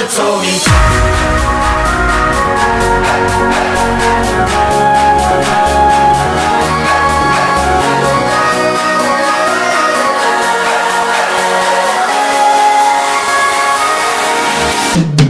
father told me. When